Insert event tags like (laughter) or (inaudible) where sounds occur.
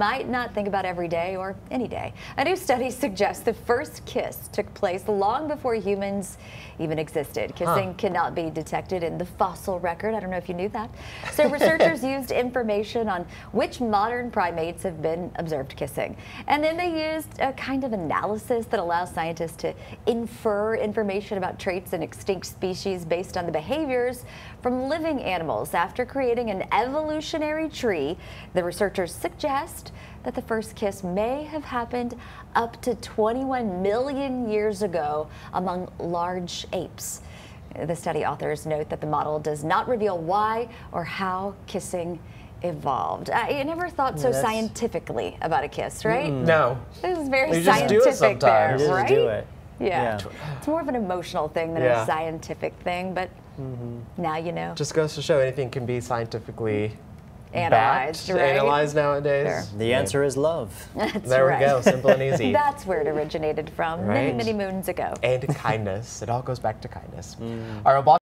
might not think about every day or any day. A new study suggests the first kiss took place long before humans even existed. Kissing huh. cannot be detected in the fossil record. I don't know if you knew that. So researchers (laughs) used information on which modern primates have been observed kissing. And then they used a kind of analysis that allows scientists to infer information about traits in extinct species based on the behaviors from living animals. After creating an evolutionary tree, the researchers suggest that the first kiss may have happened up to 21 million years ago among large apes. The study authors note that the model does not reveal why or how kissing evolved. I never thought so scientifically about a kiss, right? Mm. No. This is very you scientific there, you right? do it. Yeah. yeah. It's more of an emotional thing than yeah. a scientific thing, but mm -hmm. now you know. Just goes to show anything can be scientifically analyzed, right? Analyzed nowadays. Sure. The answer is love. (laughs) That's there right. we go, simple and easy. (laughs) That's where it originated from right? many, many moons ago. And kindness. It all goes back to kindness. (laughs) Mm. Our